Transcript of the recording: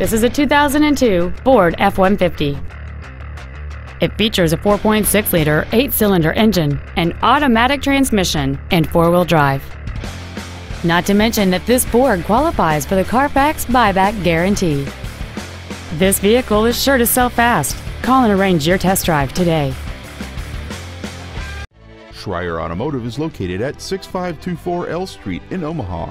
This is a 2002 Ford F-150. It features a 4.6-liter eight-cylinder engine, an automatic transmission, and four-wheel drive. Not to mention that this Ford qualifies for the Carfax buyback guarantee. This vehicle is sure to sell fast. Call and arrange your test drive today. Schrier Automotive is located at 6524 L Street in Omaha.